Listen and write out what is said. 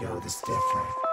Yo, this different.